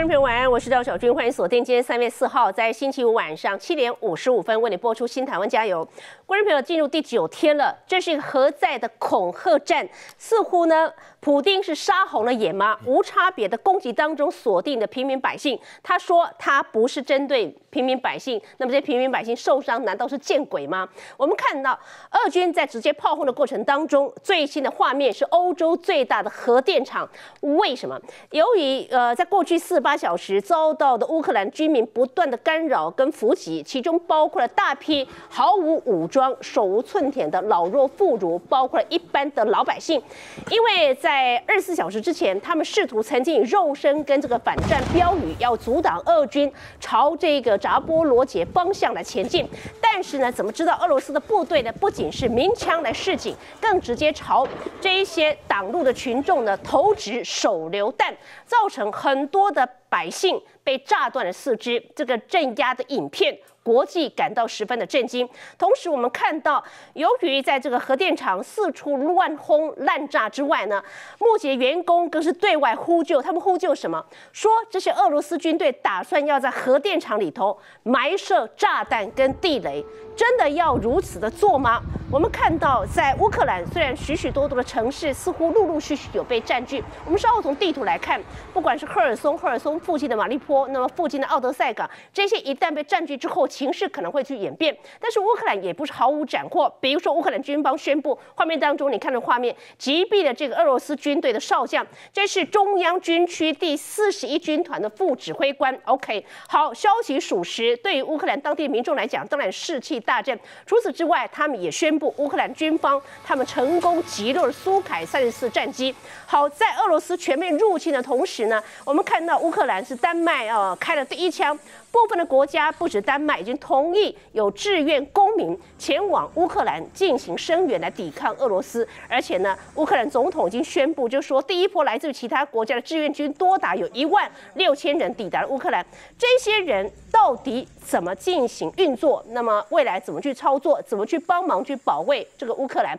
观众朋友晚安，我是赵小军，欢迎锁定今天三月四号在星期五晚上七点五十五分为你播出《新台湾加油》。观众朋友进入第九天了，这是一个何在的恐吓战，似乎呢，普丁是杀红了眼吗？无差别的攻击当中锁定的平民百姓，他说他不是针对平民百姓，那么这些平民百姓受伤难道是见鬼吗？我们看到俄军在直接炮轰的过程当中，最新的画面是欧洲最大的核电厂，为什么？由于呃，在过去四八八小时遭到的乌克兰居民不断的干扰跟伏击，其中包括了大批毫无武装、手无寸铁的老弱妇孺，包括了一般的老百姓，因为在二十四小时之前，他们试图曾经以肉身跟这个反战标语要阻挡俄军朝这个扎波罗杰方向来前进，但是呢，怎么知道俄罗斯的部队呢，不仅是鸣枪来示警，更直接朝这一些挡路的群众呢投掷手榴弹，造成很多的百姓被炸断了四肢，这个镇压的影片，国际感到十分的震惊。同时，我们看到，由于在这个核电厂四处乱轰滥炸之外呢，目前员工更是对外呼救，他们呼救什么？说这些俄罗斯军队打算要在核电厂里头埋设炸弹跟地雷，真的要如此的做吗？我们看到，在乌克兰虽然许许多多的城市似乎陆陆续续有被占据，我们稍后从地图来看，不管是赫尔松、赫尔松附近的马利坡，那么附近的奥德赛港，这些一旦被占据之后，情势可能会去演变。但是乌克兰也不是毫无斩获，比如说乌克兰军方宣布，画面当中你看的画面，击毙了这个俄罗斯军队的少将，这是中央军区第四十一军团的副指挥官。OK，好，消息属实，对于乌克兰当地民众来讲，当然士气大振。除此之外，他们也宣布乌克兰军方他们成功击落了苏凯三十四战机。好，在俄罗斯全面入侵的同时呢，我们看到乌克兰是丹麦呃开了第一枪。部分的国家不止丹麦已经同意有志愿公民前往乌克兰进行声援来抵抗俄罗斯，而且呢，乌克兰总统已经宣布，就说第一波来自于其他国家的志愿军多达有一万六千人抵达了乌克兰。这些人到底怎么进行运作？那么未来怎么去操作？怎么去帮忙去保卫这个乌克兰？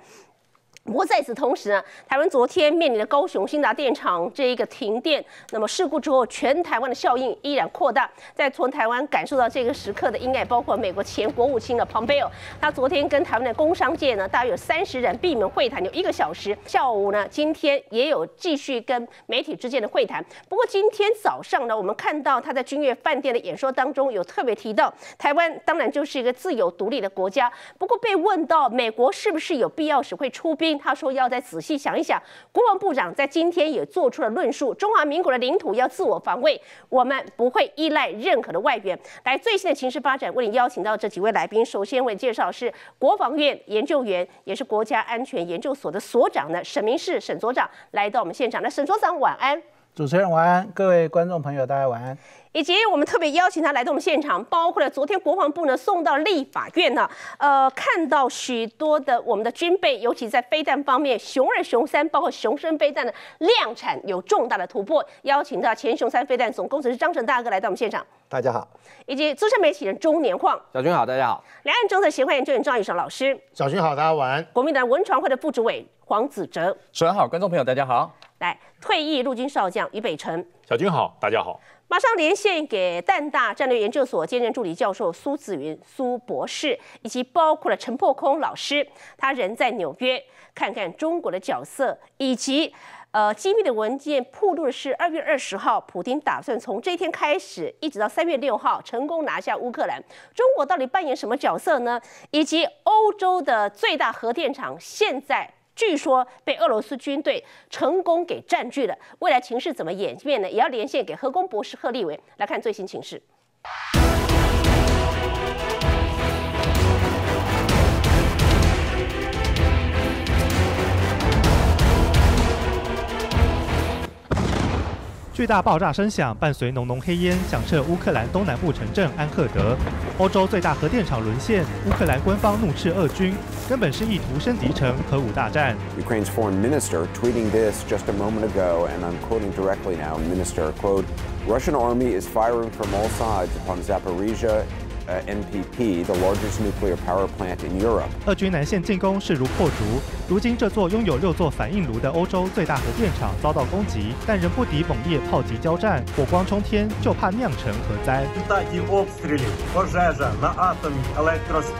不过在此同时呢，台湾昨天面临的高雄新达电厂这一个停电，那么事故之后，全台湾的效应。依然扩大。在从台湾感受到这个时刻的，应。该包括美国前国务卿的蓬佩奥他昨天跟台湾的工商界呢，大约有三十人闭门会谈，有一个小时。下午呢，今天也有继续跟媒体之间的会谈。不过今天早上呢，我们看到他在君悦饭店的演说当中，有特别提到，台湾当然就是一个自由独立的国家。不过被问到美国是不是有必要时会出兵？他说要再仔细想一想。国防部长在今天也做出了论述：中华民国的领土要自我防卫，我们不会依赖任何的外援。来，最新的情势发展，为你邀请到这几位来宾。首先为介绍是国防院研究员，也是国家安全研究所的所长呢，沈明世沈所长来到我们现场。那沈所长晚安，主持人晚安，各位观众朋友大家晚安。以及我们特别邀请他来到我们现场，包括了昨天国防部呢送到立法院呢，呃，看到许多的我们的军备，尤其在飞弹方面，熊二、熊三，包括熊升飞弹的量产有重大的突破，邀请到前雄三飞弹总工程师张成大哥来到我们现场。大家好，以及资深媒体人中年晃，小军好，大家好。两岸政策协会研究员赵宇生老师，小军好，大家晚安。国民党文传会的副主委黄子哲，主持人好，观众朋友大家好。来，退役陆军少将于北辰，小军好，大家好。马上连线给淡大战略研究所兼任助理教授苏子云苏博士，以及包括了陈破空老师，他人在纽约，看看中国的角色，以及呃机密的文件铺路的是二月二十号，普京打算从这一天开始，一直到三月六号成功拿下乌克兰，中国到底扮演什么角色呢？以及欧洲的最大核电厂现在。据说被俄罗斯军队成功给占据了，未来情势怎么演变呢？也要连线给核工博士贺立伟来看最新情势。巨大爆炸声响伴随浓浓黑烟，响彻乌克兰东南部城镇安赫德。欧洲最大核电厂沦陷，乌克兰官方怒斥俄军，根本是意图升级成核武大战。Ukraine's foreign minister tweeting this just a moment ago, and I'm quoting directly now. Minister, quote, Russian army is firing from all sides upon Zaporizhia NPP, the largest nuclear power plant in Europe. 俄军南线进攻势如破竹，如今这座拥有六座反应炉的欧洲最大核电厂遭到攻击，但仍不敌猛烈炮击交战，火光冲天，就怕酿成核灾。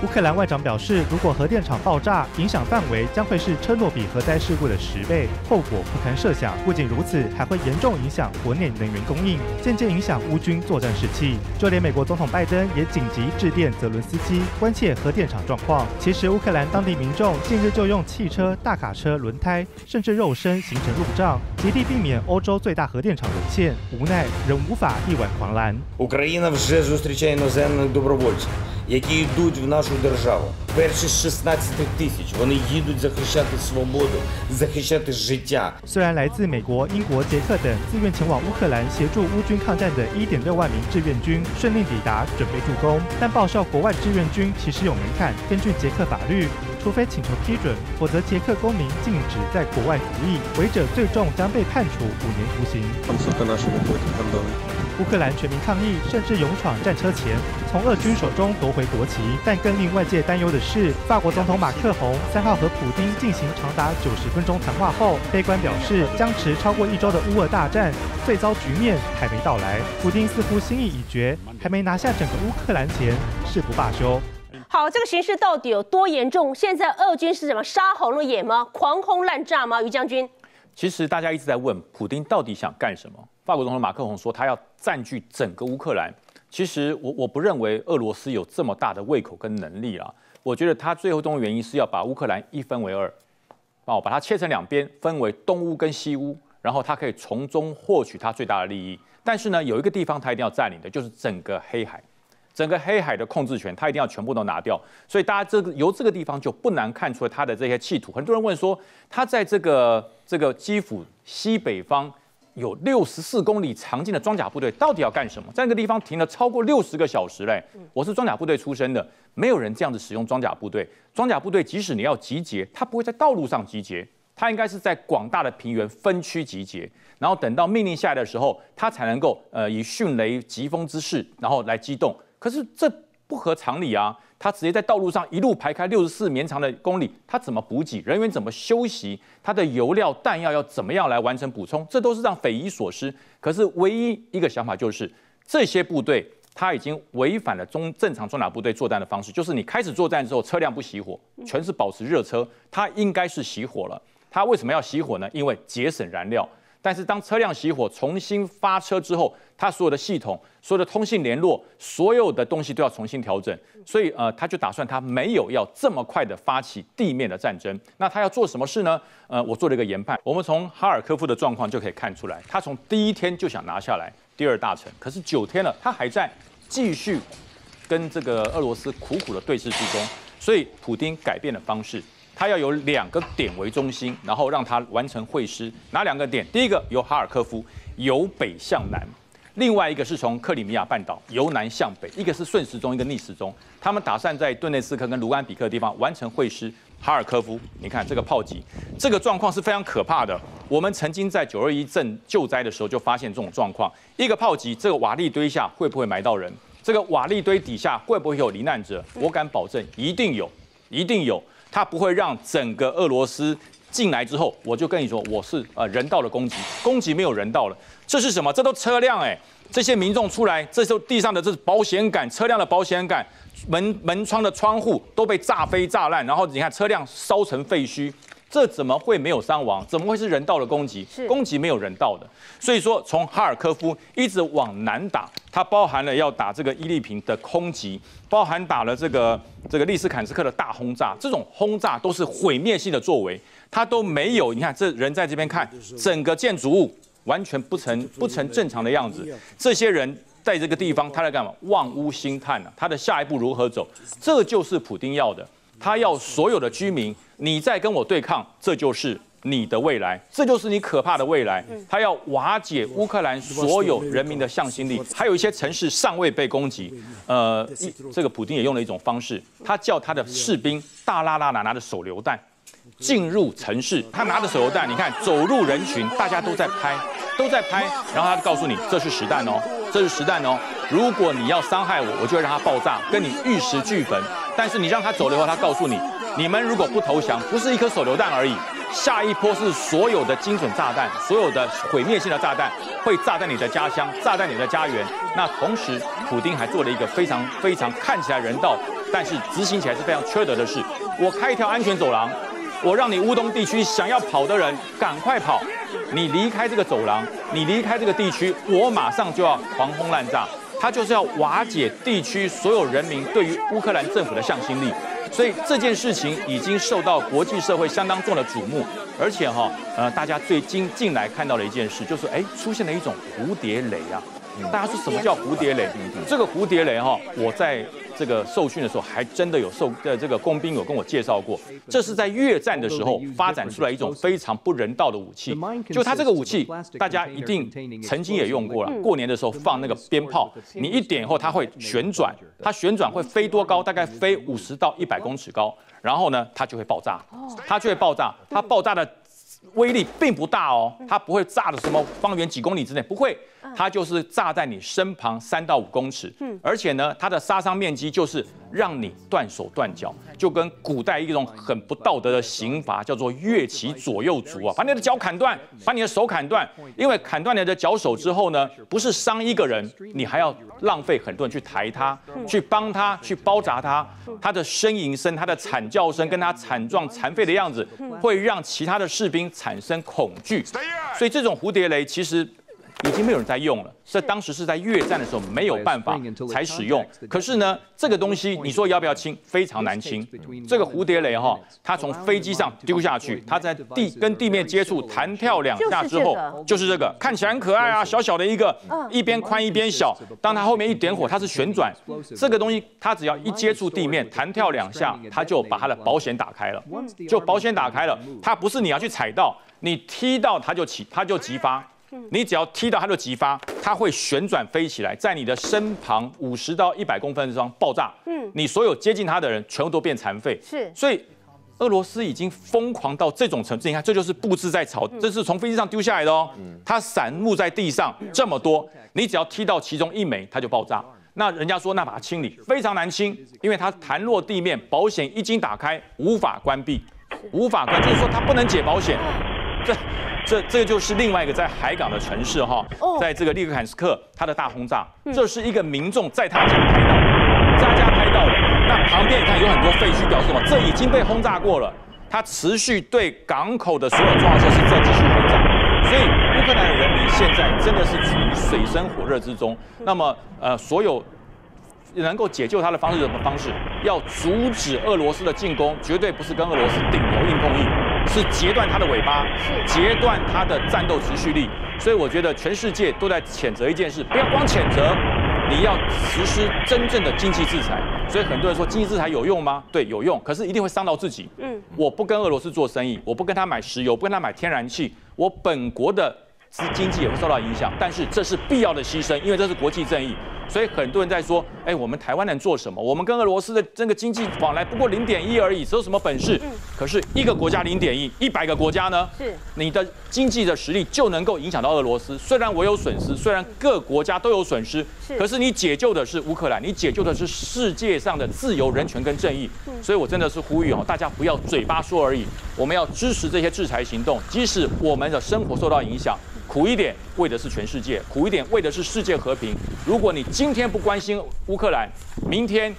乌克兰外长表示，如果核电厂爆炸，影响范围将会是车诺比核灾事故的十倍，后果不堪设想。不仅如此，还会严重影响国内能源供应，间接影响乌军作战士气。就连美国总统拜登也警。急致电泽伦斯基，关切核电厂状况。其实，乌克兰当地民众近日就用汽车、大卡车、轮胎，甚至肉身形成路障，极力避免欧洲最大核电厂沦陷。无奈仍无法一碗狂澜。 Україна вже зустрічає іноземних добровольців, які йдуть в нашу державу. Перші з 16 тисяч вони їдуть захищати свободу, захищати життя. 虽然来自美国、英国、捷克等自愿前往乌克兰协助乌军抗战的1.6万名志愿军顺利抵达，准备助攻，但报效国外志愿军其实有门槛。根据捷克法律，除非请求批准，否则捷克公民禁止在国外服役，违者最重将被判处五年徒刑。 乌克兰全民抗议，甚至勇闯战车前，从俄军手中夺回国旗。但更令外界担忧的是，法国总统马克宏三号和普丁进行长达九十分钟谈话后，悲观表示僵持超过一周的乌俄大战最糟局面还没到来。普丁似乎心意已决，还没拿下整个乌克兰前誓不罢休。好，这个形势到底有多严重？现在俄军是什么杀红了眼吗？狂轰滥炸吗？于将军，其实大家一直在问，普丁到底想干什么？法国总统马克龙说他要占据整个乌克兰。其实我我不认为俄罗斯有这么大的胃口跟能力啊。我觉得他最后的原因是要把乌克兰一分为二，哦，把它切成两边，分为东乌跟西乌，然后他可以从中获取他最大的利益。但是呢，有一个地方他一定要占领的，就是整个黑海。整个黑海的控制权，他一定要全部都拿掉，所以大家这个由这个地方就不难看出他的这些企图。很多人问说，他在这个这个基辅西北方有六十四公里长径的装甲部队，到底要干什么？在那个地方停了超过六十个小时嘞。我是装甲部队出身的，没有人这样子使用装甲部队。装甲部队即使你要集结，它不会在道路上集结，它应该是在广大的平原分区集结，然后等到命令下来的时候，它才能够呃以迅雷疾风之势，然后来机动。可是这不合常理啊！他直接在道路上一路排开六十四绵长的公里，他怎么补给？人员怎么休息？他的油料、弹药要怎么样来完成补充？这都是让匪夷所思。可是唯一一个想法就是，这些部队他已经违反了中正常装甲部队作战的方式，就是你开始作战之后，车辆不熄火，全是保持热车，它应该是熄火了。它为什么要熄火呢？因为节省燃料。但是当车辆熄火、重新发车之后，它所有的系统、所有的通信联络、所有的东西都要重新调整。所以呃，他就打算他没有要这么快的发起地面的战争。那他要做什么事呢？呃，我做了一个研判，我们从哈尔科夫的状况就可以看出来，他从第一天就想拿下来第二大城，可是九天了，他还在继续跟这个俄罗斯苦苦的对峙之中。所以普丁改变了方式。他要有两个点为中心，然后让他完成会师。哪两个点？第一个由哈尔科夫由北向南，另外一个是从克里米亚半岛由南向北，一个是顺时钟，一个逆时钟。他们打算在顿内斯克跟卢甘比克的地方完成会师。哈尔科夫，你看这个炮击，这个状况是非常可怕的。我们曾经在九二一震救灾的时候就发现这种状况：一个炮击，这个瓦砾堆下会不会埋到人？这个瓦砾堆底下会不会有罹难者？我敢保证，一定有，一定有。他不会让整个俄罗斯进来之后，我就跟你说，我是呃人道的攻击，攻击没有人道了。这是什么？这都车辆哎，这些民众出来，这时候地上的这是保险杆，车辆的保险杆，门门窗的窗户都被炸飞炸烂，然后你看车辆烧成废墟，这怎么会没有伤亡？怎么会是人道的攻击？攻击没有人道的。所以说，从哈尔科夫一直往南打，它包含了要打这个伊利平的空袭，包含打了这个这个利斯坎斯克的大轰炸，这种轰炸都是毁灭性的作为，它都没有。你看，这人在这边看，整个建筑物完全不成不成正常的样子。这些人在这个地方，他在干嘛？望屋兴叹啊！他的下一步如何走？这就是普丁要的，他要所有的居民，你在跟我对抗，这就是。你的未来，这就是你可怕的未来。他要瓦解乌克兰所有人民的向心力，还有一些城市尚未被攻击。呃，一这个普京也用了一种方式，他叫他的士兵大拉拉拿拿着手榴弹进入城市，他拿着手榴弹，你看走入人群，大家都在拍，都在拍，然后他告诉你这是实弹哦，这是实弹哦。如果你要伤害我，我就会让它爆炸，跟你玉石俱焚。但是你让他走了以后，他告诉你，你们如果不投降，不是一颗手榴弹而已，下一波是所有的精准炸弹，所有的毁灭性的炸弹会炸在你的家乡，炸在你的家园。那同时，普丁还做了一个非常非常看起来人道，但是执行起来是非常缺德的事。我开一条安全走廊，我让你乌东地区想要跑的人赶快跑，你离开这个走廊，你离开这个地区，我马上就要狂轰滥炸。他就是要瓦解地区所有人民对于乌克兰政府的向心力，所以这件事情已经受到国际社会相当重的瞩目，而且哈，呃，大家最近近来看到了一件事，就是哎，出现了一种蝴蝶雷啊。大家说什么叫蝴蝶雷？这个蝴蝶雷哈，我在。这个受训的时候，还真的有受的这个工兵有跟我介绍过，这是在越战的时候发展出来一种非常不人道的武器。就它这个武器，大家一定曾经也用过了。过年的时候放那个鞭炮，你一点以后它会旋转，它旋转会飞多高？大概飞五十到一百公尺高，然后呢，它就会爆炸。它就会爆炸，它爆炸的威力并不大哦，它不会炸的什么方圆几公里之内，不会。它就是炸在你身旁三到五公尺，嗯，而且呢，它的杀伤面积就是让你断手断脚，就跟古代一种很不道德的刑罚叫做越其左右足啊，把你的脚砍断，把你的手砍断，因为砍断你的脚手之后呢，不是伤一个人，你还要浪费很多人去抬他，去帮他，去包扎他，他的呻吟声、他的惨叫声跟他惨状残废的样子，会让其他的士兵产生恐惧，所以这种蝴蝶雷其实。已经没有人在用了，这当时是在越战的时候没有办法才使用。可是呢，这个东西你说要不要清？非常难清。这个蝴蝶雷哈，它从飞机上丢下去，它在地跟地面接触弹跳两下之后，就是这个，看起来很可爱啊，小小的一个，一边宽一边小。当它后面一点火，它是旋转，这个东西它只要一接触地面，弹跳两下，它就把它的保险打开了，就保险打开了。它不是你要去踩到，你踢到它就起，它就激发。你只要踢到它就激发，它会旋转飞起来，在你的身旁五十到一百公分的地方爆炸。嗯，你所有接近它的人全部都变残废。是，所以俄罗斯已经疯狂到这种程度。你看，这就是布置在草，这是从飞机上丢下来的哦。它散落在地上这么多，你只要踢到其中一枚，它就爆炸。那人家说那把它清理非常难清，因为它弹落地面，保险一经打开无法关闭，无法关，就是说它不能解保险。这。这这个就是另外一个在海港的城市哈，在这个利克坎斯克，它的大轰炸，这是一个民众在他家拍到，在家拍到的。那旁边你看有很多废墟，表示什么？这已经被轰炸过了。它持续对港口的所有重要设施在继续轰炸，所以乌克兰的人民现在真的是处于水深火热之中。那么呃，所有能够解救他的方式是什么方式？要阻止俄罗斯的进攻，绝对不是跟俄罗斯顶头硬碰硬。是截断它的尾巴，是截断它的战斗持续力，所以我觉得全世界都在谴责一件事，不要光谴责，你要实施真正的经济制裁。所以很多人说经济制裁有用吗？对，有用，可是一定会伤到自己。嗯，我不跟俄罗斯做生意，我不跟他买石油，不跟他买天然气，我本国的资经济也会受到影响。但是这是必要的牺牲，因为这是国际正义。所以很多人在说，哎，我们台湾能做什么？我们跟俄罗斯的这个经济往来不过零点一而已，有什么本事？嗯。可是一个国家零点一，一百个国家呢？是。你的经济的实力就能够影响到俄罗斯。虽然我有损失，虽然各国家都有损失，是。可是你解救的是乌克兰，你解救的是世界上的自由、人权跟正义。嗯。所以我真的是呼吁哦，大家不要嘴巴说而已，我们要支持这些制裁行动，即使我们的生活受到影响。苦一点，为的是全世界；苦一点，为的是世界和平。如果你今天不关心乌克兰，明天。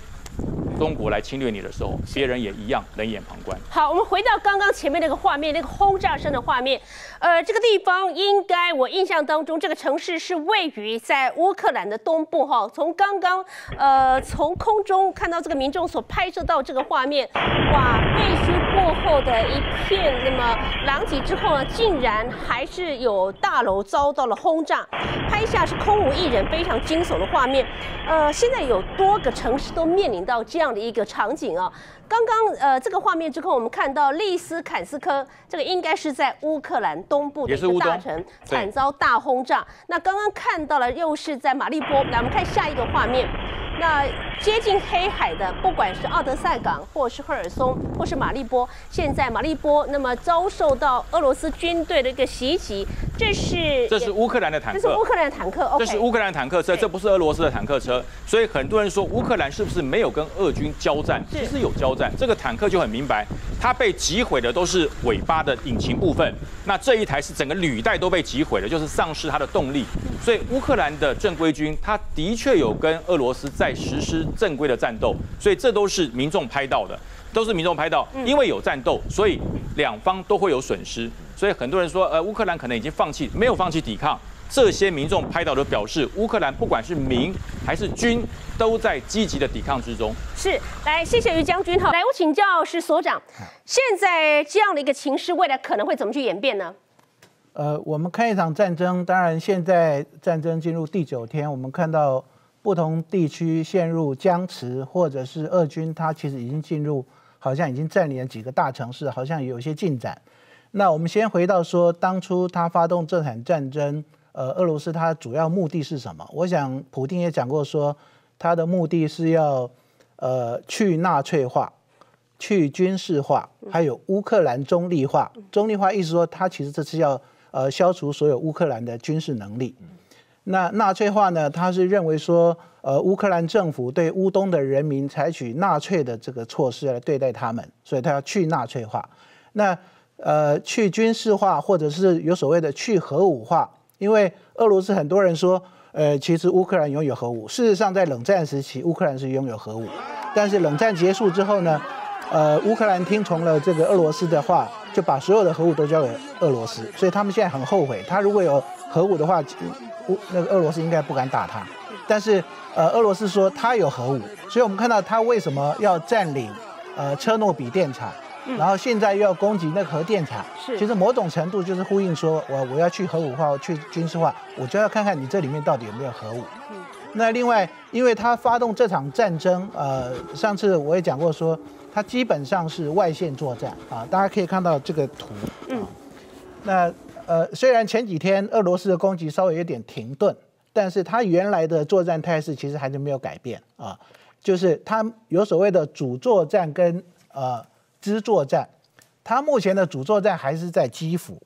中国来侵略你的时候，别人也一样冷眼旁观。好，我们回到刚刚前面那个画面，那个轰炸声的画面。呃，这个地方应该我印象当中，这个城市是位于在乌克兰的东部哈。从刚刚呃从空中看到这个民众所拍摄到这个画面，哇，废墟过后的一片那么狼藉之后呢，竟然还是有大楼遭到了轰炸，拍下是空无一人，非常惊悚的画面。呃，现在有多个城市都面临到这样的一个场景啊！刚刚呃，这个画面之后，我们看到利斯坎斯科，这个应该是在乌克兰东部的一个大城，惨遭大轰炸。那刚刚看到了，又是在马利波。来，我们看下一个画面。那接近黑海的，不管是奥德赛港，或是赫尔松，或是马利波，现在马利波那么遭受到俄罗斯军队的一个袭击，这是这是乌克兰的坦克，这是乌克兰的坦克，这是乌克兰的坦克车，这不是俄罗斯的坦克车，所以很多人说乌克兰是不是没有跟俄军交战？其实有交战，这个坦克就很明白，它被击毁的都是尾巴的引擎部分，那这一台是整个履带都被击毁了，就是丧失它的动力。所以乌克兰的正规军，它的确有跟俄罗斯在实施正规的战斗，所以这都是民众拍到的。都是民众拍到，因为有战斗，所以两方都会有损失。所以很多人说，呃，乌克兰可能已经放弃，没有放弃抵抗。这些民众拍到的表示，乌克兰不管是民还是军，都在积极的抵抗之中。是，来，谢谢于将军哈。来，我请教是所长，现在这样的一个情势，未来可能会怎么去演变呢？呃，我们看一场战争，当然现在战争进入第九天，我们看到不同地区陷入僵持，或者是俄军他其实已经进入，好像已经占领了几个大城市，好像有一些进展。那我们先回到说，当初他发动这场战争，呃，俄罗斯它主要目的是什么？我想普丁也讲过说，他的目的是要呃去纳粹化。去军事化，还有乌克兰中立化。中立化意思说，他其实这次要呃消除所有乌克兰的军事能力。那纳粹化呢？他是认为说，呃，乌克兰政府对乌东的人民采取纳粹的这个措施来对待他们，所以他要去纳粹化。那呃，去军事化，或者是有所谓的去核武化，因为俄罗斯很多人说，呃，其实乌克兰拥有核武。事实上，在冷战时期，乌克兰是拥有核武，但是冷战结束之后呢？呃，乌克兰听从了这个俄罗斯的话，就把所有的核武都交给俄罗斯，所以他们现在很后悔。他如果有核武的话，乌那个俄罗斯应该不敢打他。但是呃，俄罗斯说他有核武，所以我们看到他为什么要占领呃车诺比电厂，然后现在又要攻击那个核电厂，是其实某种程度就是呼应说，我我要去核武化，去军事化，我就要看看你这里面到底有没有核武。那另外，因为他发动这场战争，呃，上次我也讲过说，他基本上是外线作战啊，大家可以看到这个图。嗯。那呃，虽然前几天俄罗斯的攻击稍微有点停顿，但是他原来的作战态势其实还是没有改变啊，就是他有所谓的主作战跟呃支作战，他目前的主作战还是在基辅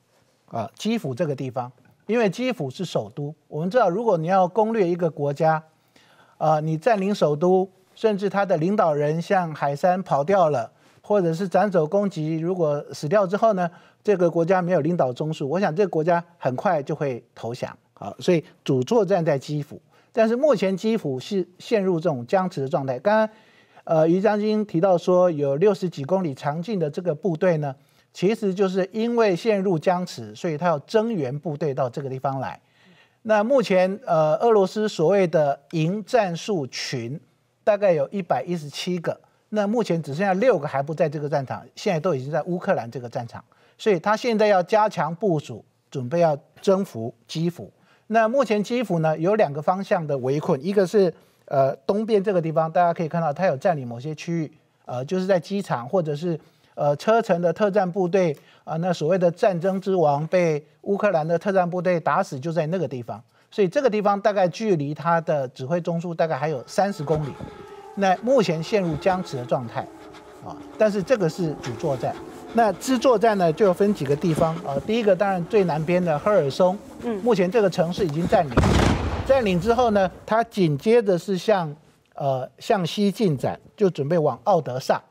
啊，基辅这个地方。因为基辅是首都，我们知道，如果你要攻略一个国家，啊，你占领首都，甚至他的领导人像海山跑掉了，或者是斩首攻击，如果死掉之后呢，这个国家没有领导中枢，我想这个国家很快就会投降啊。所以主作战在基辅，但是目前基辅是陷入这种僵持的状态。刚刚，呃，于将军提到说，有六十几公里长进的这个部队呢。其实就是因为陷入僵持，所以他要增援部队到这个地方来。那目前呃，俄罗斯所谓的营战术群大概有一百一十七个，那目前只剩下六个还不在这个战场，现在都已经在乌克兰这个战场，所以他现在要加强部署，准备要征服基辅。那目前基辅呢有两个方向的围困，一个是呃东边这个地方，大家可以看到它有占领某些区域，呃就是在机场或者是。呃，车臣的特战部队啊，那所谓的战争之王被乌克兰的特战部队打死，就在那个地方。所以这个地方大概距离它的指挥中枢大概还有三十公里。那目前陷入僵持的状态啊，但是这个是主作战。那支作战呢，就分几个地方啊。第一个当然最南边的赫尔松，嗯，目前这个城市已经占领。占领之后呢，它紧接着是向呃向西进展，就准备往奥德萨。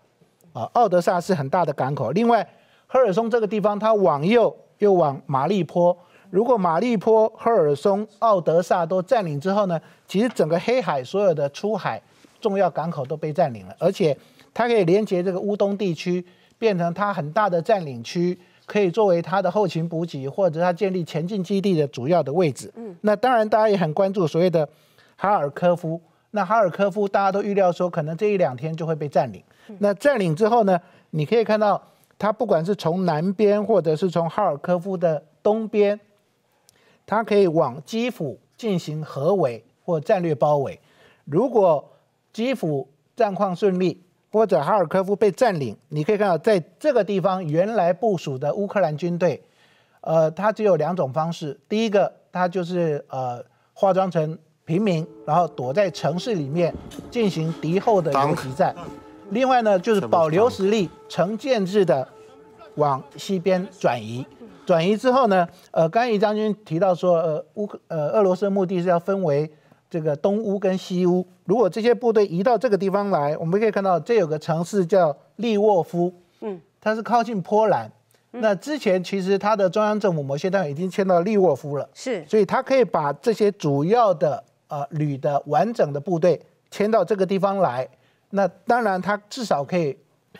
啊，奥德萨是很大的港口。另外，赫尔松这个地方，它往右又往马利坡。如果马利坡、赫尔松、奥德萨都占领之后呢，其实整个黑海所有的出海重要港口都被占领了，而且它可以连接这个乌东地区，变成它很大的占领区，可以作为它的后勤补给或者它建立前进基地的主要的位置。嗯，那当然大家也很关注所谓的哈尔科夫。那哈尔科夫大家都预料说，可能这一两天就会被占领。那占领之后呢？你可以看到，它不管是从南边，或者是从哈尔科夫的东边，它可以往基辅进行合围或战略包围。如果基辅战况顺利，或者哈尔科夫被占领，你可以看到，在这个地方原来部署的乌克兰军队，呃，它只有两种方式：第一个，它就是呃化妆成平民，然后躲在城市里面进行敌后的游击战。另外呢，就是保留实力，成建制的往西边转移。转移之后呢，呃，刚才于将军提到说，呃，乌克呃俄罗斯的目的是要分为这个东乌跟西乌。如果这些部队移到这个地方来，我们可以看到这有个城市叫利沃夫，嗯，它是靠近波兰。那之前其实它的中央政府某些地方已经迁到利沃夫了，是，所以它可以把这些主要的呃旅的完整的部队迁到这个地方来。那当然，它至少可以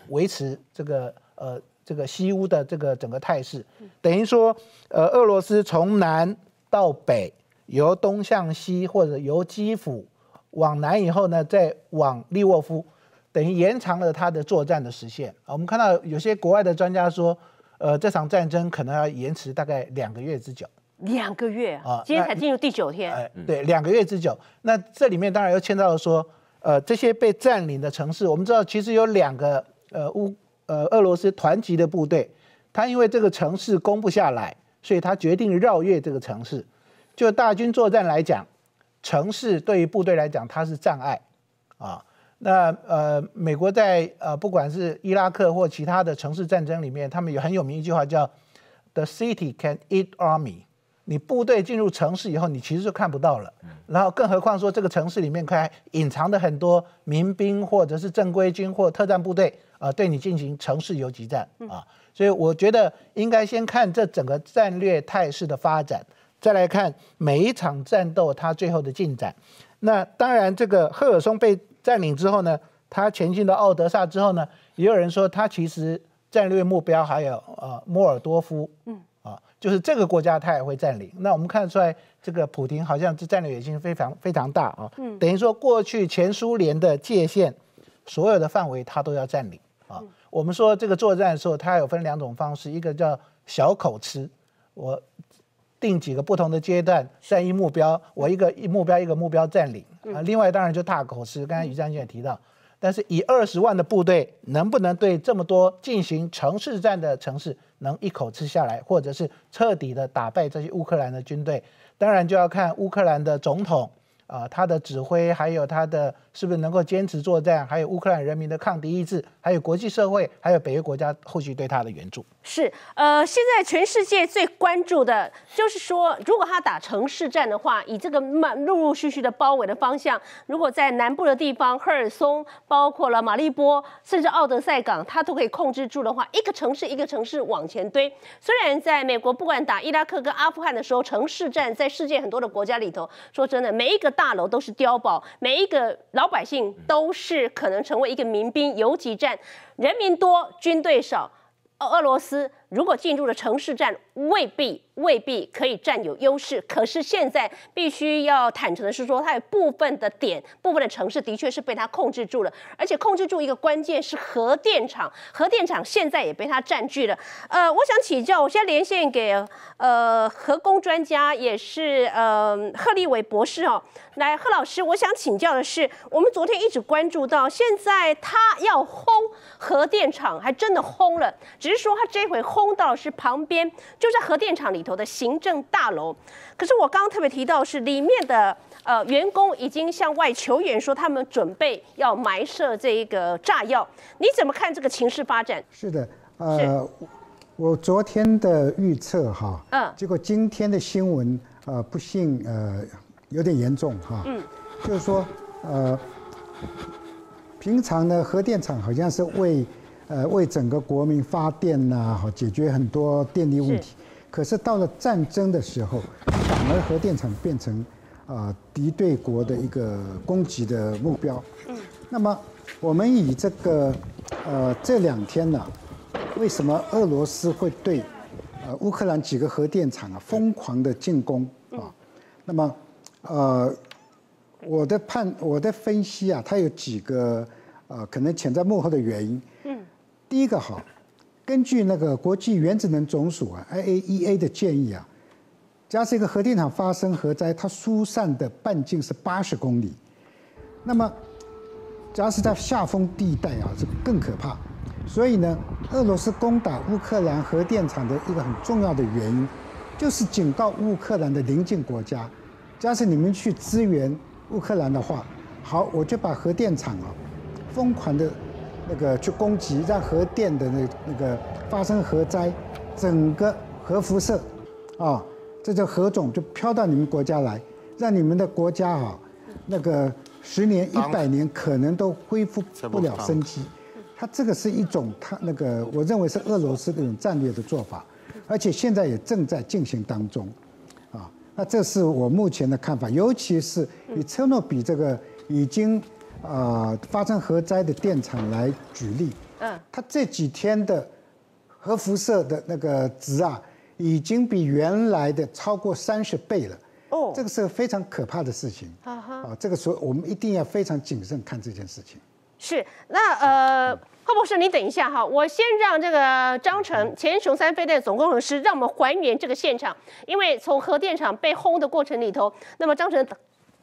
维持这个呃这个西乌的这个整个态势，等于说呃俄罗斯从南到北，由东向西或者由基辅往南以后呢，再往利沃夫，等于延长了它的作战的时限。我们看到有些国外的专家说。呃，这场战争可能要延迟大概两个月之久。两个月啊，今天才进入第九天。哎，对，两个月之久。那这里面当然又牵到了说，呃，这些被占领的城市，我们知道其实有两个呃乌呃俄罗斯团级的部队，他因为这个城市攻不下来，所以他决定绕越这个城市。就大军作战来讲，城市对于部队来讲它是障碍啊。那呃，美国在呃，不管是伊拉克或其他的城市战争里面，他们有很有名一句话叫 “The city can eat army”。你部队进入城市以后，你其实就看不到了。然后，更何况说这个城市里面还隐藏的很多民兵或者是正规军或特战部队啊，对你进行城市游击战啊。所以，我觉得应该先看这整个战略态势的发展，再来看每一场战斗它最后的进展。那当然，这个赫尔松被。占领之后呢，他前进到奥德萨之后呢，也有人说他其实战略目标还有呃莫尔多夫，嗯啊，就是这个国家他也会占领。那我们看得出来，这个普廷好像这战略野心非常非常大啊，嗯，等于说过去前苏联的界限，所有的范围他都要占领啊。我们说这个作战的时候，它有分两种方式，一个叫小口吃，我。定几个不同的阶段，战役目标，我一个一目标一个目标占领啊。另外当然就大口吃，刚才于将军也提到，但是以二十万的部队，能不能对这么多进行城市战的城市能一口吃下来，或者是彻底的打败这些乌克兰的军队，当然就要看乌克兰的总统。啊，他的指挥，还有他的是不是能够坚持作战，还有乌克兰人民的抗敌意志，还有国际社会，还有北约国家后续对他的援助。是，呃，现在全世界最关注的就是说，如果他打城市战的话，以这个慢陆陆续续的包围的方向，如果在南部的地方，赫尔松，包括了马利波，甚至奥德赛港，他都可以控制住的话，一个城市一个城市往前堆。虽然在美国不管打伊拉克跟阿富汗的时候，城市战在世界很多的国家里头，说真的，每一个。大楼都是碉堡，每一个老百姓都是可能成为一个民兵游击战，人民多，军队少，俄罗斯。如果进入了城市战，未必未必可以占有优势。可是现在必须要坦诚的是说，它有部分的点、部分的城市的确是被它控制住了，而且控制住一个关键是核电厂，核电厂现在也被它占据了。呃，我想请教，我现在连线给呃核工专家，也是呃贺立伟博士哦。来，贺老师，我想请教的是，我们昨天一直关注到，现在他要轰核电厂，还真的轰了，只是说他这回。轰到是旁边，就在核电厂里头的行政大楼。可是我刚刚特别提到是里面的呃员工已经向外求援，说他们准备要埋设这一个炸药。你怎么看这个情势发展？是的，呃，我昨天的预测哈，嗯，结果今天的新闻呃不幸呃有点严重哈，嗯，就是说呃平常呢核电厂好像是为呃，为整个国民发电呐，好解决很多电力问题。可是到了战争的时候，反而核电厂变成啊敌对国的一个攻击的目标。嗯。那么我们以这个呃这两天呢，为什么俄罗斯会对呃乌克兰几个核电厂啊疯狂的进攻啊？那么呃我的判我的分析啊，它有几个呃可能潜在幕后的原因。第一个好，根据那个国际原子能总署啊 （IAEA） 的建议啊，假设一个核电厂发生核灾，它疏散的半径是八十公里。那么，假设在下风地带啊，这更可怕。所以呢，俄罗斯攻打乌克兰核电厂的一个很重要的原因，就是警告乌克兰的邻近国家，假设你们去支援乌克兰的话，好，我就把核电厂啊，疯狂的那个去攻击，让核电的那那个发生核灾，整个核辐射，啊，这就核种就飘到你们国家来，让你们的国家啊，那个十年、一百年可能都恢复不了生机。它这个是一种，它那个我认为是俄罗斯的一种战略的做法，而且现在也正在进行当中，啊，那这是我目前的看法，尤其是以车诺比这个已经啊发生核灾的电厂来举例，嗯，它这几天的核辐射的那个值啊，已经比原来的超过三十倍了，哦，这个是非常可怕的事情，啊哈，啊，这个时候我们一定要非常谨慎看这件事情。是，那呃，贺博士，你等一下哈，我先让这个张成前雄三飞的总工程师，让我们还原这个现场，因为从核电厂被轰的过程里头，那么张成。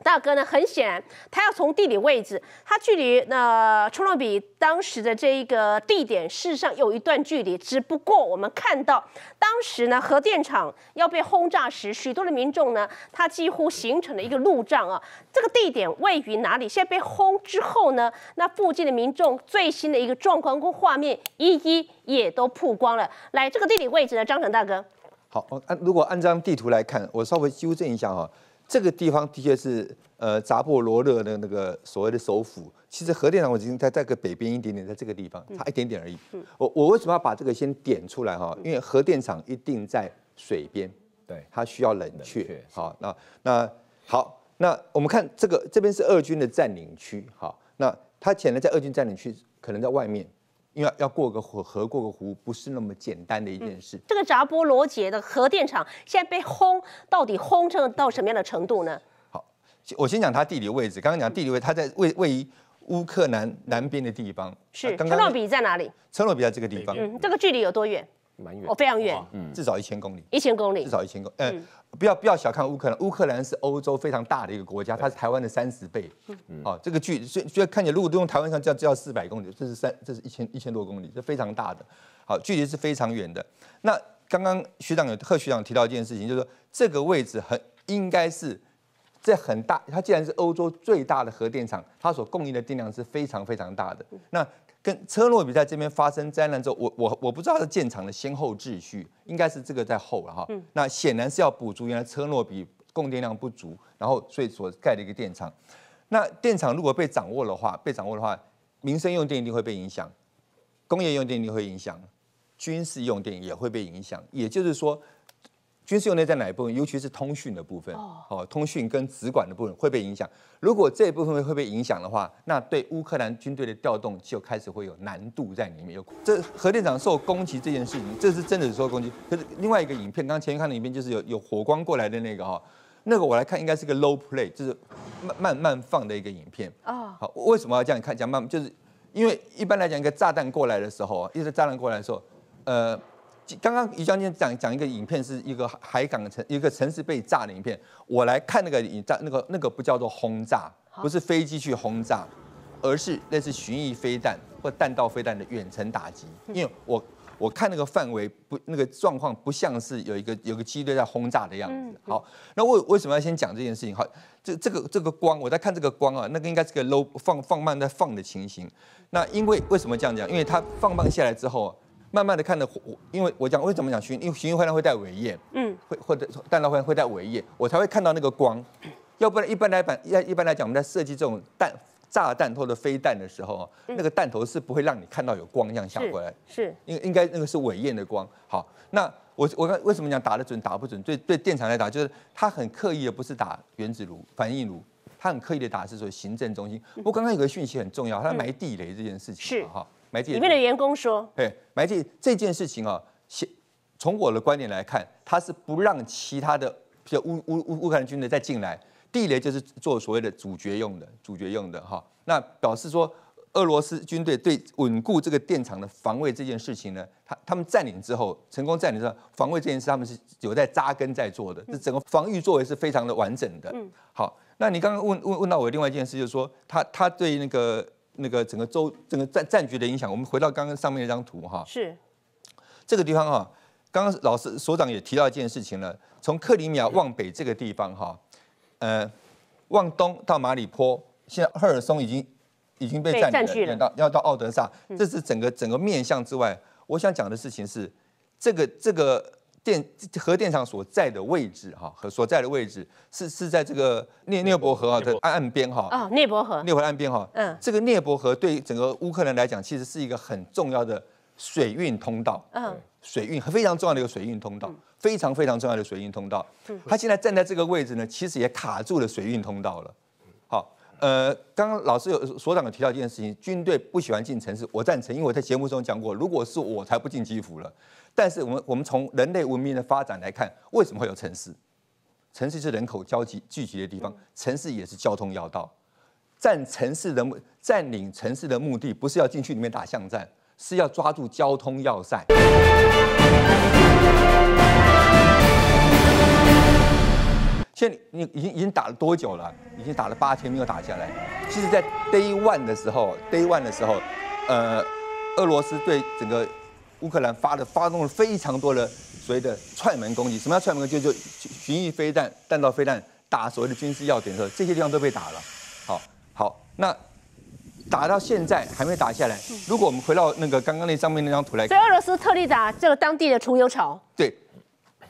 大哥呢？很显然，他要从地理位置，他距离那车诺比当时的这一个地点，事实上有一段距离。只不过我们看到，当时呢，核电厂要被轰炸时，许多的民众呢，他几乎形成了一个路障啊。这个地点位于哪里？现在被轰之后呢，那附近的民众最新的一个状况跟画面，一一也都曝光了。来，这个地理位置呢，张成大哥。好，按如果按张地图来看，我稍微纠正一下哈。这个地方的确是呃扎波罗热的那个所谓的首府。其实核电厂我已经在在个北边一点点，在这个地方差一点点而已。我我为什么要把这个先点出来哈？因为核电厂一定在水边，对，它需要冷却。好，那那好，那我们看这个这边是俄军的占领区。好，那它显然在俄军占领区，可能在外面。因为要过个河，河过个湖，不是那么简单的一件事。这个扎波罗杰的核电厂现在被轰，到底轰成到什么样的程度呢？好，我先讲它地理位置。刚刚讲地理位置，它在位位于乌克兰南边的地方。是，车诺比在哪里？车诺比在这个地方。嗯，这个距离有多远？蛮远，哦，非常远，嗯，至少一千公里，一千公里，至少一千公，嗯，不要不要小看乌克兰，乌克兰是欧洲非常大的一个国家，它是台湾的三十倍，嗯，好，这个距，所以所以看起来如果都用台湾上叫叫四百公里，这是三，这是一千一千多公里，这非常大的，好，距离是非常远的。那刚刚学长有贺学长提到一件事情，就是说这个位置很应该是这很大，它既然是欧洲最大的核电厂，它所供应的电量是非常非常大的，那。跟车诺比在这边发生灾难之后，我我我不知道是建厂的先后秩序，应该是这个在后了哈。那显然是要补足原来车诺比供电量不足，然后所以所盖的一个电厂。那电厂如果被掌握的话，被掌握的话，民生用电一定会被影响，工业用电一定会影响，军事用电也会被影响。也就是说。军事用电在哪一部分？尤其是通讯的部分，哦，通讯跟直管的部分会被影响。如果这一部分会被影响的话，那对乌克兰军队的调动就开始会有难度在里面。有这核电厂受攻击这件事情，这是真的受攻击。可是另外一个影片，刚刚前面看的影片就是有有火光过来的那个哈，那个我来看应该是个 low play，就是慢慢慢放的一个影片。哦，好，为什么要这样看？讲慢，就是因为一般来讲，一个炸弹过来的时候，一个炸弹过来的时候，呃。刚刚于将军讲讲一个影片，是一个海港城一个城市被炸的影片。我来看那个影炸，那个那个不叫做轰炸，不是飞机去轰炸，而是类似巡弋飞弹或弹道飞弹的远程打击。因为我我看那个范围不那个状况不像是有一个有个机队在轰炸的样子。好，那为为什么要先讲这件事情？好，这这个这个光我在看这个光啊，那个应该是个 low 放放慢在放的情形。那因为为什么这样讲？因为它放慢下来之后。慢慢的看的，因为我讲为什么讲巡，因为巡弋飞弹会带尾焰，嗯，会或者弹道会会带尾焰，我才会看到那个光，要不然一般来讲，一一般来讲，我们在设计这种弹炸弹或者飞弹的时候，那个弹头是不会让你看到有光这样下过来，是，应应该那个是尾焰的光。好，那我我刚为什么讲打得准打不准？对对，电厂来打就是他很刻意的，不是打原子炉、反应炉，他很刻意的打是说行政中心。不过刚刚有个讯息很重要，他埋地雷这件事情是哈。里面的员工说：“对，埋地这件事情啊，从我的观点来看，他是不让其他的，如乌乌乌乌克兰军队再进来。地雷就是做所谓的主角用的，主角用的哈。那表示说，俄罗斯军队对稳固这个电厂的防卫这件事情呢，他他们占领之后，成功占领之后，防卫这件事他们是有在扎根在做的，这整个防御作为是非常的完整的。嗯，好，那你刚刚问问问到我另外一件事，就是说他他对那个。”那个整个州整个战战局的影响，我们回到刚刚上面那张图哈，是。这个地方哈，刚刚老师所长也提到一件事情了，从克里米亚往北这个地方哈，呃，往东到马里坡，现在赫尔松已经已经被占据了，到要到奥德萨，这是整个整个面向之外，我想讲的事情是，这个这个电核电厂所在的位置哈，和所在的位置是是在这个涅涅伯河的岸岸边哈，啊，涅伯河，涅伯岸边哈，嗯，这个涅伯河对整个乌克兰来讲，其实是一个很重要的水运通道，嗯。水运非常重要的一个水运通道，非常非常重要的水运通道。他现在站在这个位置呢，其实也卡住了水运通道了。好，呃，刚刚老师有所长有提到一件事情，军队不喜欢进城市，我赞成，因为我在节目中讲过，如果是我才不进基辅了。但是我们我们从人类文明的发展来看，为什么会有城市？城市是人口交集聚集的地方，城市也是交通要道。占城市的目占领城市的目的，不是要进去里面打巷战。是要抓住交通要塞。现在你已经已经打了多久了？已经打了八天没有打下来。其实，在 Day One 的时候，Day One 的时候，呃，俄罗斯对整个乌克兰发的发动了非常多的所谓的踹门攻击。什么叫踹门攻击？就就巡弋飞弹、弹道飞弹打所谓的军事要点的时候，这些地方都被打了。好，好，那。打到现在还没打下来。如果我们回到那个刚刚那上面那张图来，所以俄罗斯特地打这个当地的除油槽。对，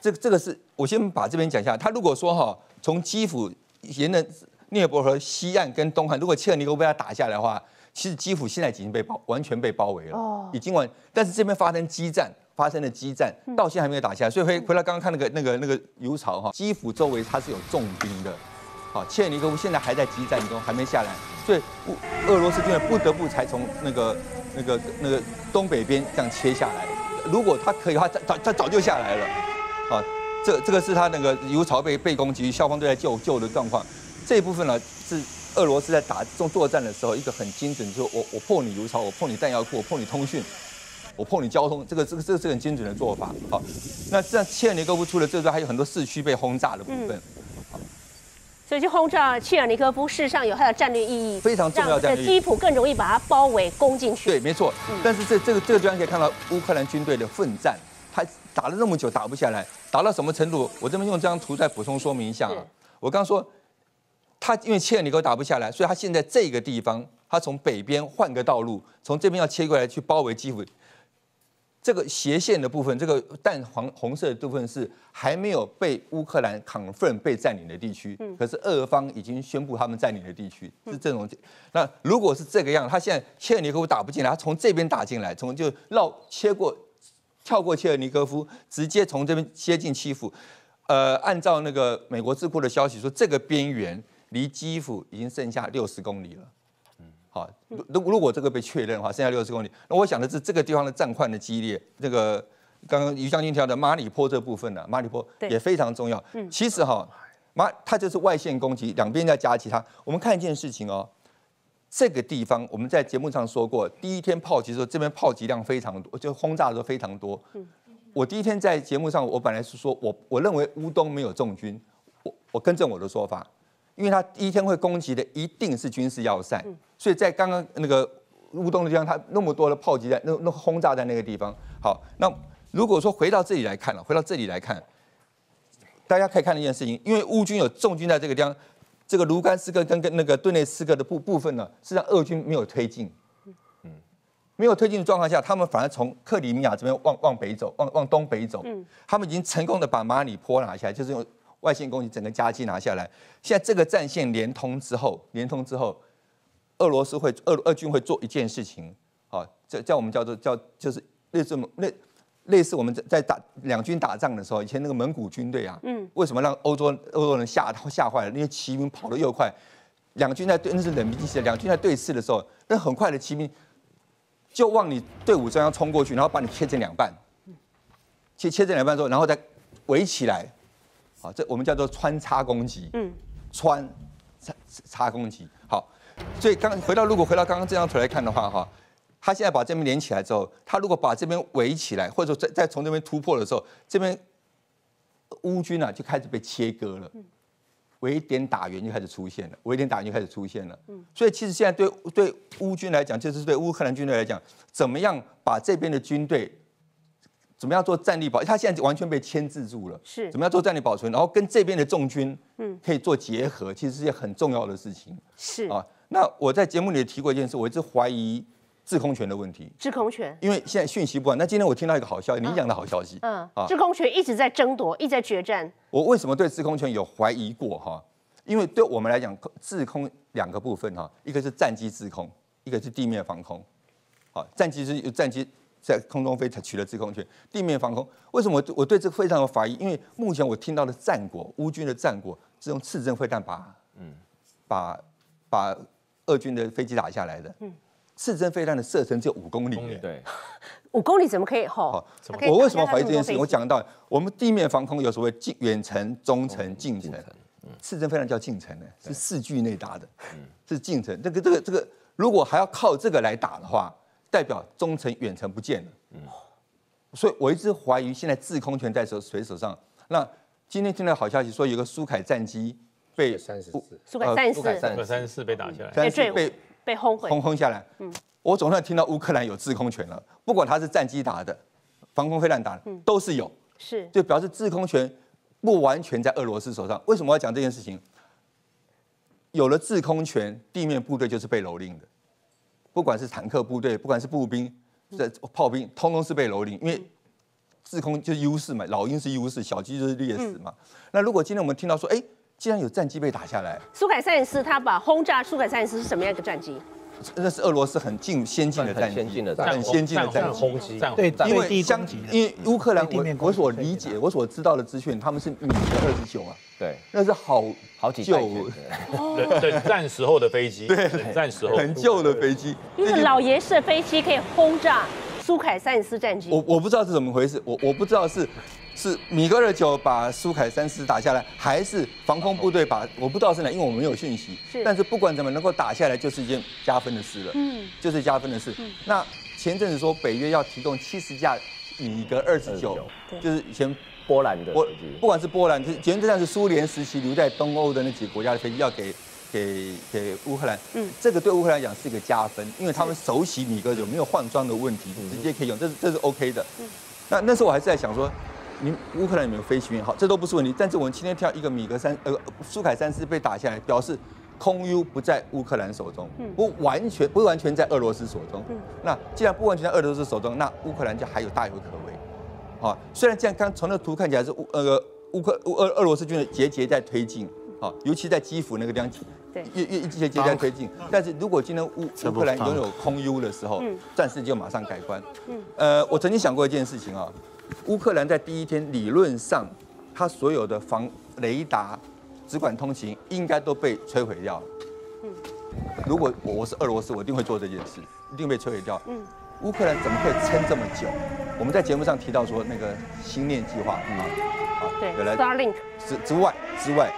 这个这个是我先把这边讲一下。他如果说哈，从基辅沿着涅伯河西岸跟东岸，如果切尔尼戈被他打下来的话，其实基辅现在已经被包完全被包围了，哦，已经完。但是这边发生激战，发生了激战，到现在还没有打下来。所以回回来刚刚看那个那个那个油槽哈，基辅周围它是有重兵的。好，切尔尼戈夫现在还在激战中，还没下来，所以俄罗斯军队不得不才从那个那个那个东北边这样切下来。如果他可以的话，早他早就下来了。好，这这个是他那个油槽被被攻击，消防队在救救的状况。这一部分呢，是俄罗斯在打这种作战的时候一个很精准，就是我我破你油槽，我破你弹药库，我破你通讯，我破你交通，这个这个这个是很精准的做法。好，那这样切尔尼戈夫除了这段，还有很多市区被轰炸的部分。所以去轰炸切尔尼科夫，事实上有它的战略意义，非常重要。让基辅更容易把它包围攻进去。对，没错。但是这这个这个地方可以看到乌克兰军队的奋战，他打了那么久打不下来，打到什么程度？我这边用这张图再补充说明一下啊。我刚说，他因为切尔尼科打不下来，所以他现在这个地方，他从北边换个道路，从这边要切过来去包围基辅。这个斜线的部分，这个淡黄红色的部分是还没有被乌克兰 confirm 被占领的地区，可是俄方已经宣布他们占领的地区是这种。那如果是这个样，他现在切尔尼科夫打不进来，他从这边打进来，从就绕切过，跳过切尔尼科夫，直接从这边接近基辅。呃，按照那个美国智库的消息说，这个边缘离基辅已经剩下六十公里了。好，如如果这个被确认的话，剩下六十公里，那我想的是这个地方的战况的激烈。这个刚刚于将军提到的马里坡这部分呢，马里坡也非常重要。嗯，其实哈，马它就是外线攻击，两边在夹击它。我们看一件事情哦，这个地方我们在节目上说过，第一天炮击的时候，这边炮击量非常多，就轰炸的时候非常多。嗯，我第一天在节目上，我本来是说我我认为乌东没有重军，我我更正我的说法。因为他第一天会攻击的一定是军事要塞，所以在刚刚那个乌东的地方，他那么多的炮击在那那轰炸在那个地方。好，那如果说回到这里来看了，回到这里来看，大家可以看一件事情，因为乌军有重军在这个地方，这个卢甘斯克跟跟那个顿内斯克的部部分呢，实际上俄军没有推进，嗯，没有推进的状况下，他们反而从克里米亚这边往往北走，往往东北走，嗯，他们已经成功的把马里坡拿下来，就是用。外线攻击整个夹击拿下来，现在这个战线连通之后，连通之后，俄罗斯会俄俄军会做一件事情，好，叫叫我们叫做叫就是类似类类似我们在在打两军打仗的时候，以前那个蒙古军队啊，嗯，为什么让欧洲欧洲人吓吓坏了？那些骑兵跑得又快，两军在对那是冷兵器，两军在对峙的时候，那很快的骑兵就往你队伍中央冲过去，然后把你切成两半，切切成两半之后，然后再围起来。好，这我们叫做穿插攻击。嗯，穿插插攻击。好，所以刚回到如果回到刚刚这张图来看的话，哈，他现在把这边连起来之后，他如果把这边围起来，或者说再再从这边突破的时候，这边乌军啊就开始被切割了，围点打援就开始出现了，围点打援就开始出现了。嗯，所以其实现在对对乌军来讲，就是对乌克兰军队来讲，怎么样把这边的军队怎么样做战力保？他现在完全被牵制住了。是，怎么样做战力保存？然后跟这边的重军，嗯，可以做结合，其实是件很重要的事情。是啊，那我在节目里提过一件事，我一直怀疑制空权的问题。制空权，因为现在讯息不完。那今天我听到一个好消息，你讲的好消息。嗯，啊，制空权一直在争夺，一直在决战。我为什么对制空权有怀疑过？哈，因为对我们来讲，制空两个部分哈，一个是战机制空，一个是地面防空。好，战机是战机。在空中飞才取得制空权，地面防空。为什么我我对这个非常有怀疑？因为目前我听到的战果，乌军的战果是用刺针飞弹把，嗯，把把俄军的飞机打下来的。嗯，刺针飞弹的射程只有五公里。对，五公里怎么可以？吼，我为什么怀疑这件事情？我讲到我们地面防空有所谓近远程、中程、近程。刺针飞弹叫近程的，是四距内打的，是近程。这个这个这个，如果还要靠这个来打的话。代表中程远程不见了，嗯，所以我一直怀疑现在制空权在手谁手上。那今天听到好消息，说有个苏凯战机被三十四，苏凯三十四，苏凯三十四被打下来，被被被轰轰轰下来。嗯，我总算听到乌克兰有制空权了，不管他是战机打的，防空飞弹打的，都是有，是就表示制空权不完全在俄罗斯手上。为什么要讲这件事情？有了制空权，地面部队就是被蹂躏的。不管是坦克部队，不管是步兵、这炮兵，通通是被蹂躏，因为制空就是优势嘛，老鹰是优势，小鸡就是劣势嘛。那如果今天我们听到说，哎，既然有战机被打下来，苏凯三十四，他把轰炸苏凯三十四是什么样一个战机？那是俄罗斯很进先进的战机，先进的很先进的战机，对，因为相因为乌克兰，我我所理解，我所知道的资讯，他们是米格二十九啊，对，那是好好几旧，冷战时候的飞机，对，冷战时候很旧的飞机，因为老爷式飞机可以轰炸苏凯三十四战机，我我不知道是怎么回事，我我不知道是。是米格二九把苏凯三四打下来，还是防空部队把？我不知道是哪，因为我们没有讯息。是，但是不管怎么能够打下来，就是一件加分的事了。嗯，就是加分的事。那前阵子说北约要提供七十架米格二十九，就是以前波兰的，我不管是波兰，就简直像是苏联时期留在东欧的那几个国家的飞机，要给给给乌克兰。嗯，这个对乌克兰讲是一个加分，因为他们熟悉米格九，没有换装的问题，直接可以用，这是这是 OK 的。嗯，那那时候我还是在想说。你乌克兰有没有飞行员？好，这都不是问题。但是我们今天跳一个米格三，呃，苏凯三四被打下来，表示空优不在乌克兰手中，不完全不完全在俄罗斯手中。那既然不完全在俄罗斯手中，那乌克兰就还有大有可为。好，虽然这样刚从那图看起来是乌呃乌克俄俄罗斯军的节节在推进，好，尤其在基辅那个地方，对，越越节节在推进。但是如果今天乌乌克兰拥有空优的时候，战事就马上改观。嗯，呃，我曾经想过一件事情啊。乌克兰在第一天理论上，它所有的防雷达、只管通行应该都被摧毁掉了。嗯，如果我我是俄罗斯，我一定会做这件事，一定被摧毁掉。嗯，乌克兰怎么会撑这么久？我们在节目上提到说那个星链计划啊，啊，对，Starlink 之之外之外，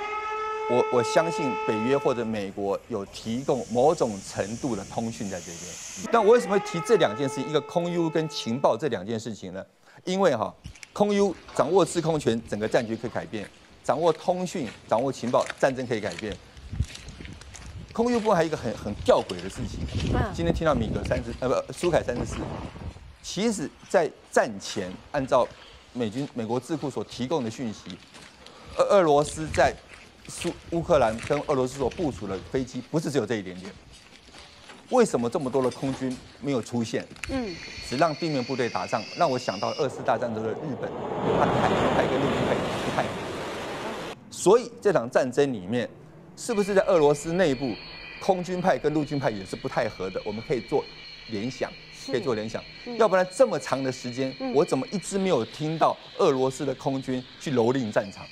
我我相信北约或者美国有提供某种程度的通讯在这边。但我为什么会提这两件事情？一个空优跟情报这两件事情呢？因为哈，空优掌握制空权，整个战局可以改变；掌握通讯、掌握情报，战争可以改变。空优部还有一个很很吊诡的事情，今天听到米格三十呃不苏凯三十四，其实在战前按照美军美国智库所提供的讯息，俄俄罗斯在苏乌克兰跟俄罗斯所部署的飞机不是只有这一点点。为什么这么多的空军没有出现？嗯，只让地面部队打仗，让我想到二次大战中的日本，他海军派跟陆军派不太。所以这场战争里面，是不是在俄罗斯内部，空军派跟陆军派也是不太合的？我们可以做联想，可以做联想。要不然这么长的时间，我怎么一直没有听到俄罗斯的空军去蹂躏战场？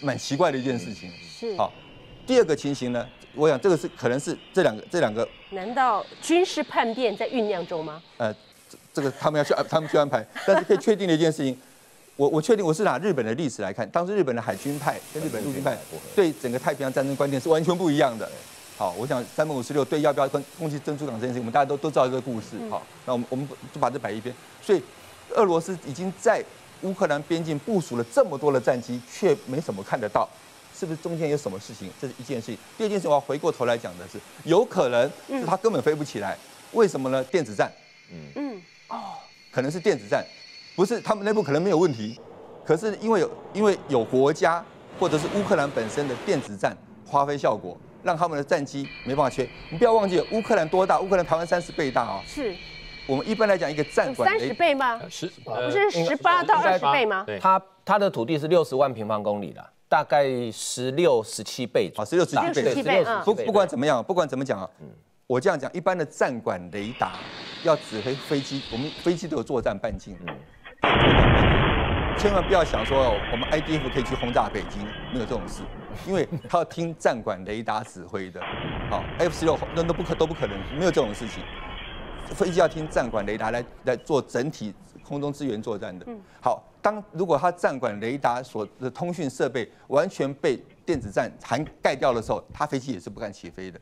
蛮奇怪的一件事情。是。好，第二个情形呢？我想这个是可能是这两个这两个，难道军事叛变在酝酿中吗？呃，这这个他们要去安，他们去安排。但是可以确定的一件事情，我我确定我是拿日本的历史来看，当时日本的海军派跟日本陆军派对整个太平洋战争观点是完全不一样的。好，我想三百五十六对要不要攻攻击珍珠港这件事情，我们大家都都知道这个故事。好，那我们我们就把这摆一边。所以俄罗斯已经在乌克兰边境部署了这么多的战机，却没什么看得到。是不是中间有什么事情？这是一件事情。第二件事，我要回过头来讲的是，有可能是他根本飞不起来。为什么呢？电子战。嗯嗯哦，可能是电子战。不是他们内部可能没有问题，可是因为有因为有国家或者是乌克兰本身的电子战发挥效果，让他们的战机没办法缺。你不要忘记乌克兰多大？乌克兰台湾三十倍大啊！是。我们一般来讲，一个战管三十倍吗？十不是十八到二十倍吗？它它的土地是六十万平方公里的，大概十六十七倍啊，十六十七倍。十六不不管怎么样，不管怎么讲啊，我这样讲，一般的战管雷达要指挥飞机，我们飞机都有作战半径，千万不要想说我们 IDF 可以去轰炸北京，没有这种事，因为他要听战管雷达指挥的。好，F 十六那都不可都不可能，没有这种事情。飞机要听战管雷达来来做整体空中支援作战的。嗯，好，当如果他战管雷达所的通讯设备完全被电子战涵盖掉的时候，他飞机也是不敢起飞的。